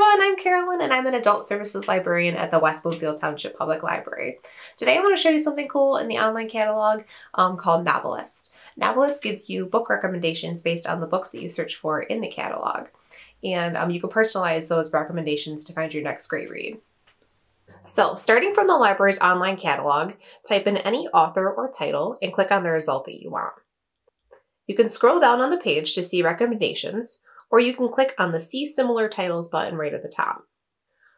everyone, I'm Carolyn and I'm an adult services librarian at the West Bloomfield Township Public Library. Today I want to show you something cool in the online catalog um, called NoveList. NoveList gives you book recommendations based on the books that you search for in the catalog. And um, you can personalize those recommendations to find your next great read. So starting from the library's online catalog, type in any author or title and click on the result that you want. You can scroll down on the page to see recommendations, or you can click on the See Similar Titles button right at the top.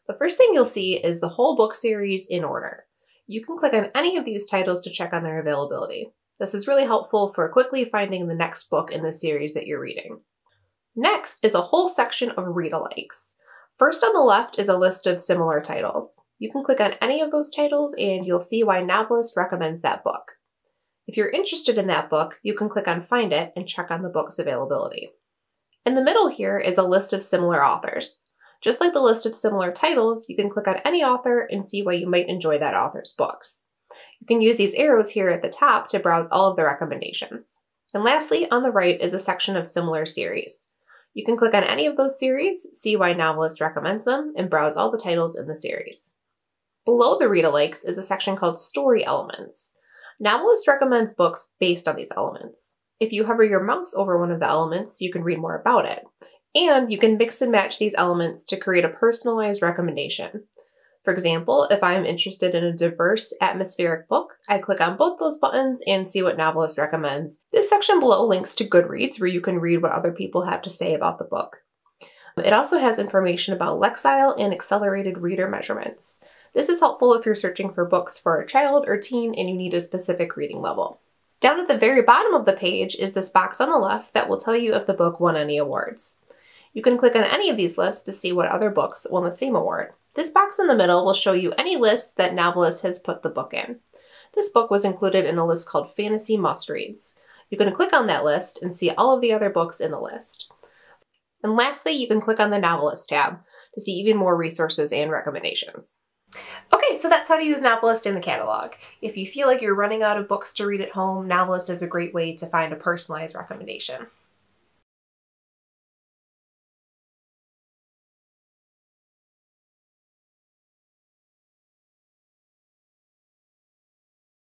The first thing you'll see is the whole book series in order. You can click on any of these titles to check on their availability. This is really helpful for quickly finding the next book in the series that you're reading. Next is a whole section of read-alikes. First on the left is a list of similar titles. You can click on any of those titles and you'll see why NoveList recommends that book. If you're interested in that book, you can click on Find It and check on the book's availability. In the middle here is a list of similar authors. Just like the list of similar titles, you can click on any author and see why you might enjoy that author's books. You can use these arrows here at the top to browse all of the recommendations. And lastly, on the right is a section of similar series. You can click on any of those series, see why NoveList recommends them, and browse all the titles in the series. Below the read-alikes is a section called Story Elements. NoveList recommends books based on these elements. If you hover your mouse over one of the elements, you can read more about it. And you can mix and match these elements to create a personalized recommendation. For example, if I'm interested in a diverse atmospheric book, I click on both those buttons and see what NoveList recommends. This section below links to Goodreads where you can read what other people have to say about the book. It also has information about Lexile and accelerated reader measurements. This is helpful if you're searching for books for a child or teen and you need a specific reading level. Down at the very bottom of the page is this box on the left that will tell you if the book won any awards. You can click on any of these lists to see what other books won the same award. This box in the middle will show you any lists that NoveList has put the book in. This book was included in a list called Fantasy Must Reads. You can click on that list and see all of the other books in the list. And lastly, you can click on the NoveList tab to see even more resources and recommendations. Okay, so that's how to use NoveList in the catalog. If you feel like you're running out of books to read at home, NoveList is a great way to find a personalized recommendation.